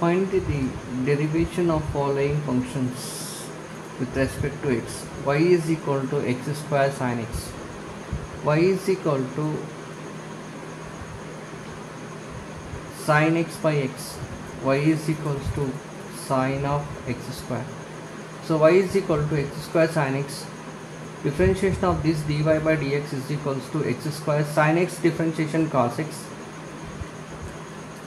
Find the derivation of following functions with respect to x. y is equal to x square sin x. y is equal to sin x by x. y is equals to sine of x square. So y is equal to x square sin x. Differentiation of this dy by dx is equals to x square sin x differentiation cos x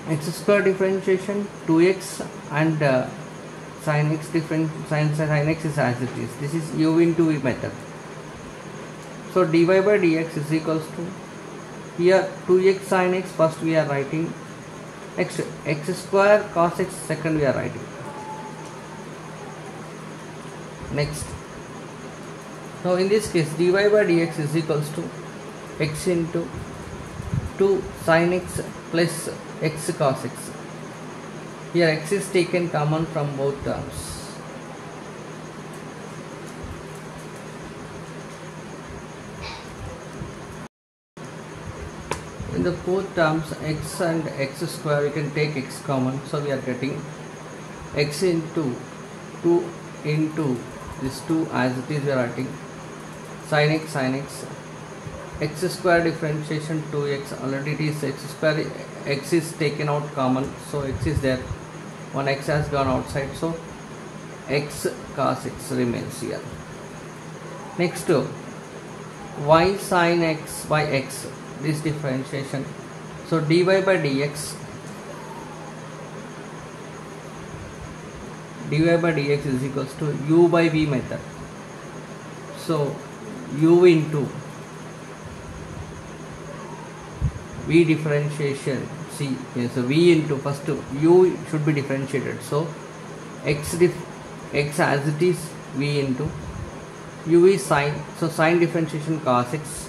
x square differentiation 2x and uh, sin x different sin, sin x is as it is. This is u into v method. So dy by dx is equals to here 2x sin x first we are writing x x square cos x second we are writing. Next. Now in this case dy by dx is equals to x into 2 sin x plus x cos x. Here x is taken common from both terms. In the both terms x and x square we can take x common so we are getting x into 2 into this 2 as it is we are writing sin x sin x x square differentiation 2x already it is x square x is taken out common so x is there. One x has gone outside so x cos x remains here. Next to y sin x by x this differentiation. So dy by dx dy by dx is equals to u by v method. So u into v differentiation. See yes, so v into first u should be differentiated. So x dif x as it is v into u is sine. So sine differentiation cos x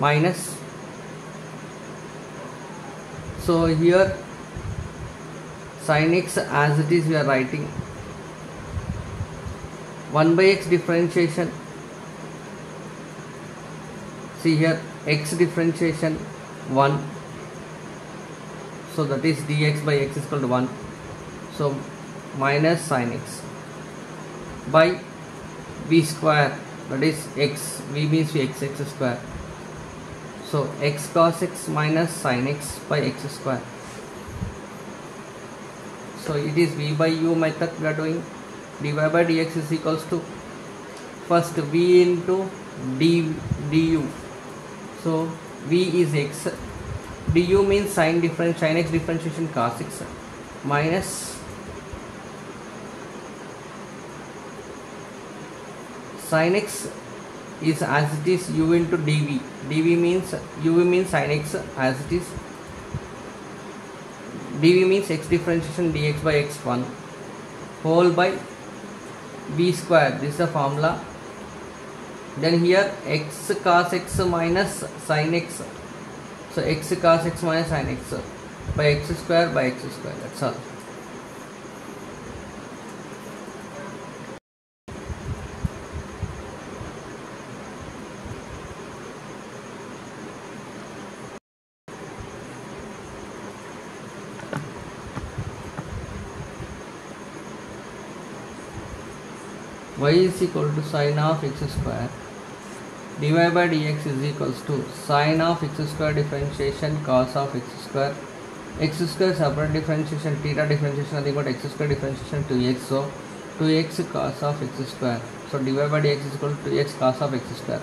minus. So here sine x as it is we are writing 1 by x differentiation. See here x differentiation 1 so that is dx by x is equal to 1 so minus sin x by v square that is x v means v x x square. So x cos x minus sin x by x square. So it is v by u method we are doing. dy by dx is equals to first v into d du so v is x. Du means sin difference sin x differentiation cos x minus sin x is as it is u into dv dv means u means sin x as it is. Dv means x differentiation dx by x1 whole by v square. This is the formula then here x cos x minus sin x. So x cos x minus sin x by x square by x square that's all. y is equal to sine of x square dy by dx is equals to sine of x square differentiation cos of x square. x square separate differentiation theta differentiation nothing but x square differentiation 2x so 2x cos of x square. So dy by dx is equal to 2x cos of x square